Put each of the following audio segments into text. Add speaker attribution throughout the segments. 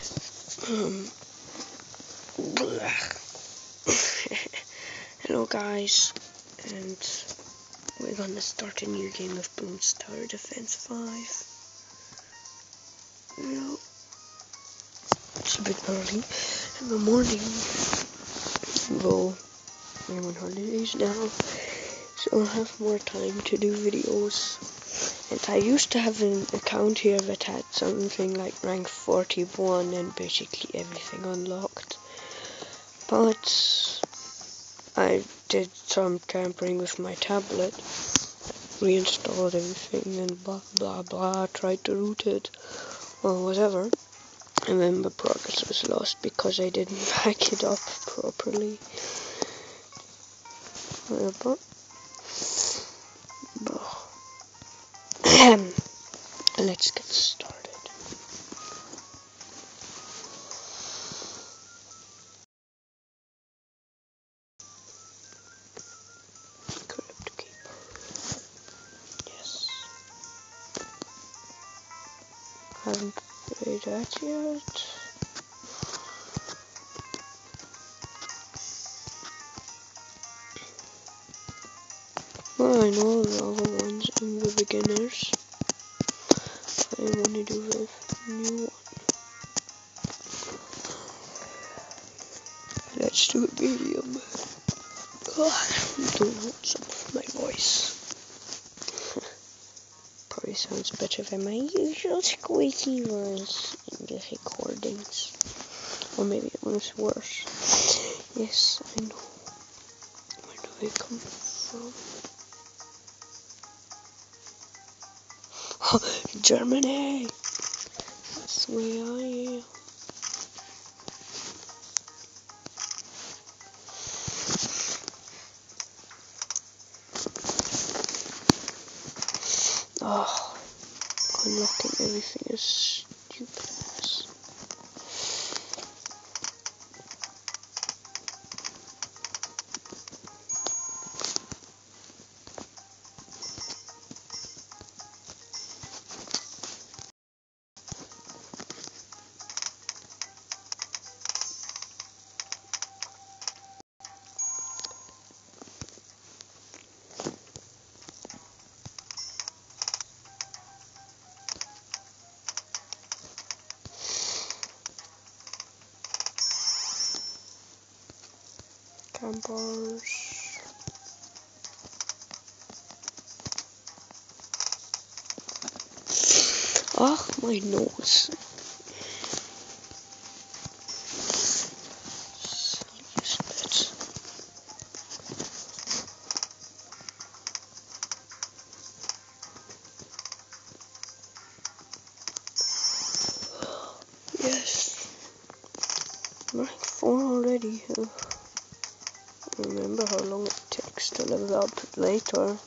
Speaker 1: Um, Hello guys, and we're gonna start a new game of Bloons Tower Defense 5. You know, it's a bit early in the morning, though I'm on holidays now, so I'll have more time to do videos. And I used to have an account here that had something like rank 41 and basically everything unlocked. But I did some tampering with my tablet, reinstalled everything and blah blah blah, tried to root it or whatever. And then the progress was lost because I didn't back it up properly. Uh, but Let's get started. Crypt Keeper. Yes. Haven't played that yet. Well, I know the other ones in the beginners. I want to do the new one. Let's do a medium. Oh, I'm doing what's up with my voice. Probably sounds better than my usual squeaky voice in the recordings. Or maybe it was worse. Yes, I know. Where do I come from? Germany. That's where I am. Oh, unlocking everything is stupid Oh, my nose. Yes. Rank 4 already. To level up later.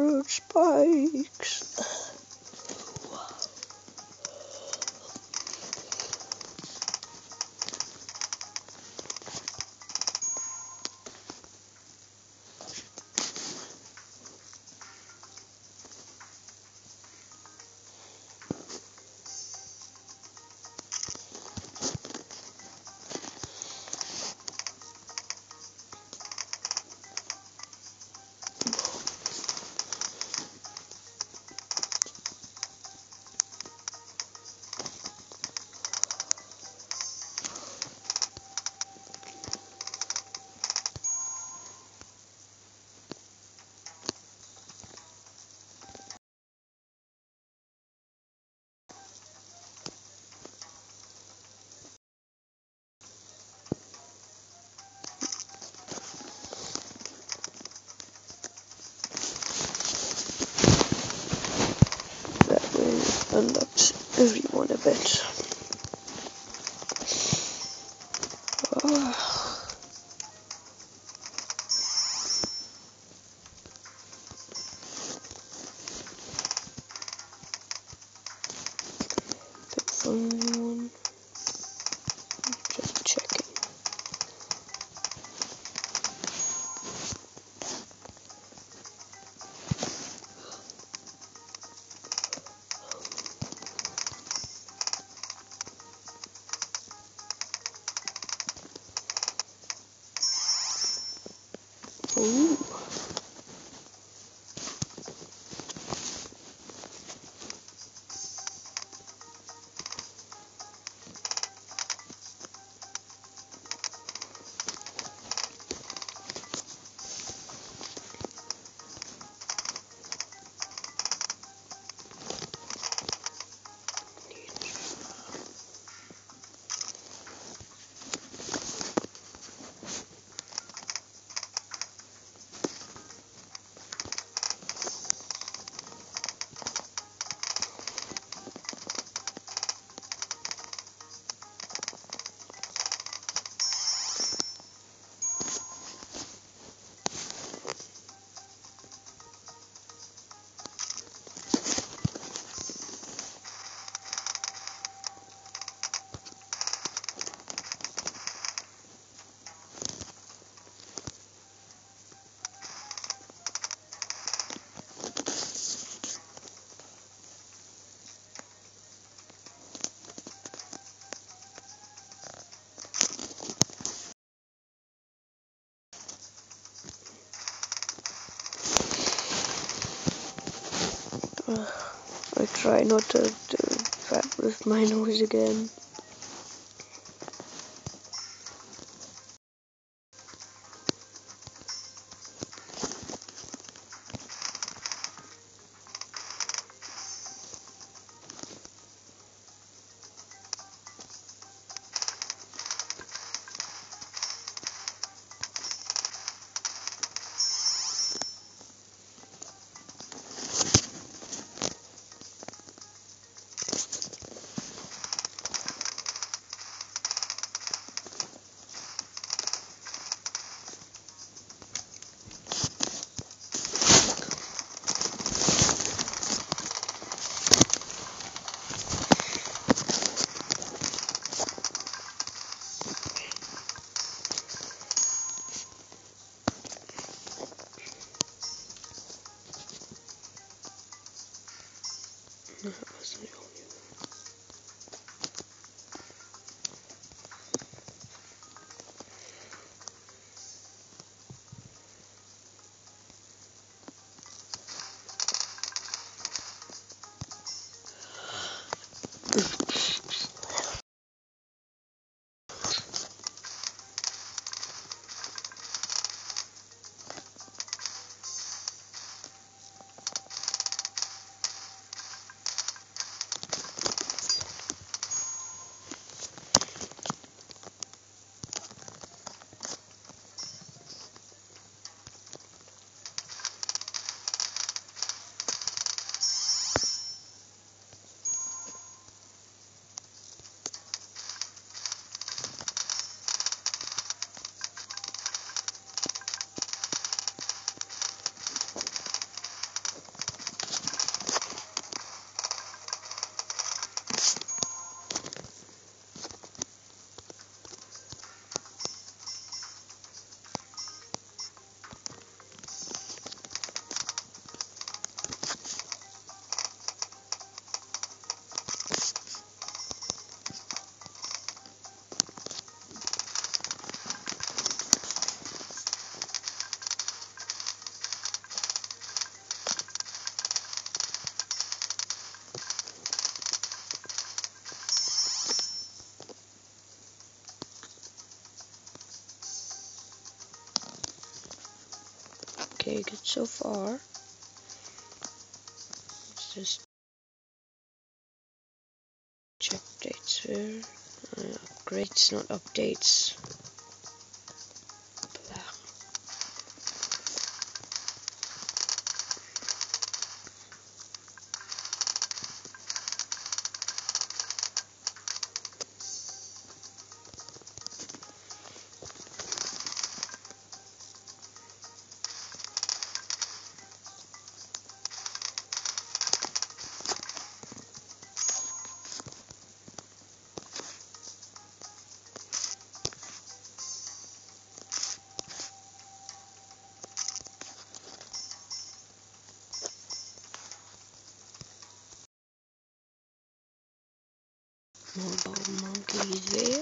Speaker 1: Root spikes. unlocked everyone a bit. Oh. I try not to do that with my nose again. So far. Let's just check dates here. Uh, upgrades, not updates. Mobile Monkey veio.